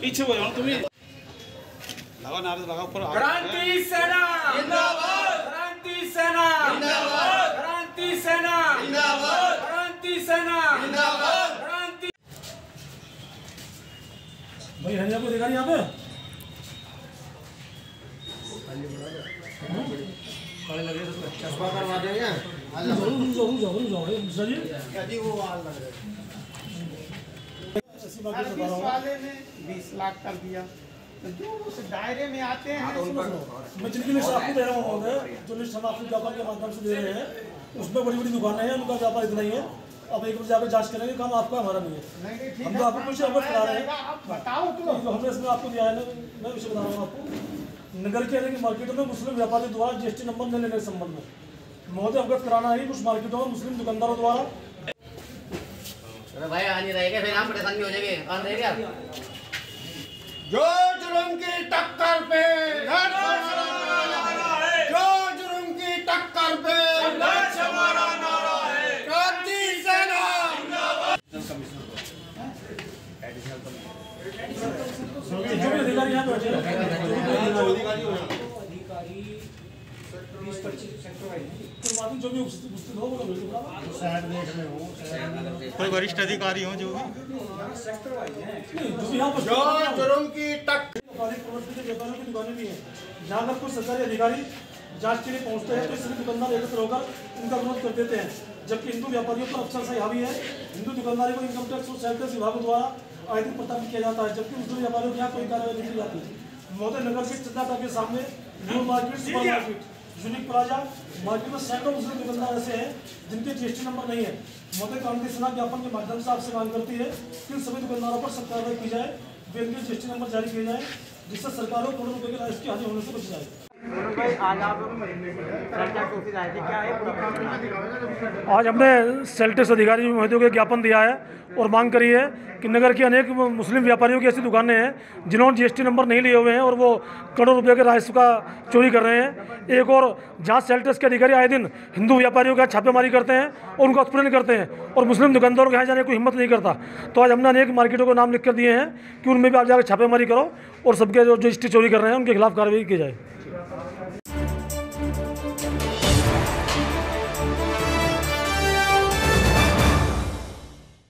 पीछे नारळ ऊपर क्रांति सेना जिंदाबाद क्रांति सेना जिंदाबाद क्रांति सेना जिंदाबाद क्रांति सेना जिंदाबाद क्रांति भाई हरिया को देखा नहीं यहाँ पे वाल ने बीस लाख कर दिया जो उस दायरे में आते हैं। लिस्ट जो हम आपको के माध्यम से दे रहे हैं, उसमें बड़ी बड़ी दुकानें हैं, उनका व्यापार इतना ही है अब एक बजे जाकर जाँच करेंगे काम आपका हमारा नहीं है। हम तो आपको कुछ करा रहे हैं। बताओ हमने इसमें आपको दिया है ना मैं उसे बता रहा हूँ आपको नगर के अलग मार्केटों में मुस्लिम व्यापारी द्वारा जीएसटी नंबर न लेने के संबंध में। महोदय अवगत कराना है कुछ मार्केटों में मुस्लिम दुकानदारों द्वारा भाई आ नहीं रहेगा फिर हम परेशान भी हो जाएँगे। और रहेगा जो जुलम की टक्कर पे जो जुर्म की टक्कर पे क्रांति सेना जो भी अधिकारी यहाँ बैठे हैं जो भी अधिकारी कोई बात नहीं, जो भी उपस्थित उपस्थित हो वो लोग बिल्कुल बताओ। साइड देख रहे हो कोई वरिष्ठ अधिकारी हो जो भी? की जहाँ अगर कोई सरकारी अधिकारी जाँच के लिए पहुँचते हैं तो सभी दुकानदार एकत्र होकर उनका विरोध कर देते हैं जबकि हिंदू व्यापारियों पर अफसर से हावी है हिंदू दुकानदारी को इनकम टैक्स और सेल टैक्स विभागों द्वारा आए दिन प्रताड़ित किया जाता है जबकि मुस्लिम व्यापारियों के यहाँ कोई कार्रवाई नहीं की जाती। महोदय नगर के चंदा के सामने new market super market unique plaza market में सैकड़ों मुस्लिम दुकानदार ऐसे हैं जिनके जीएसटी नंबर नहीं है। महोदय क्रांति सेना ज्ञापन के माध्यम से आपसे मांग करती है कि सभी दुकानदारों पर सख्त कार्रवाई की जाए वे इनके जीएसटी नंबर जारी किए जाए जिससे सरकारों करोड़ों रुपए के राजस्व की हानि होने से बच जाए। आज हमने सेल टैक्स अधिकारी महोदय को ज्ञापन दिया है और मांग करी है कि नगर के अनेक मुस्लिम व्यापारियों की ऐसी दुकानें हैं, जिन्होंने जीएसटी नंबर नहीं लिए हुए हैं और वो करोड़ों रुपए के राजस्व का चोरी कर रहे हैं। एक और, जहाँ सेल टैक्स के अधिकारी आए दिन हिंदू व्यापारियों के छापेमारी करते हैं और उनका उत्पीड़न करते हैं और मुस्लिम दुकानदारों के यहाँ जाने की हिम्मत नहीं करता। तो आज हमने अनेक मार्केटों को नाम लिख कर दिए हैं कि उनमें भी आप जाकर छापेमारी करो और सबके जो जीएसटी चोरी कर रहे हैं, उनके खिलाफ कार्रवाई की जाए।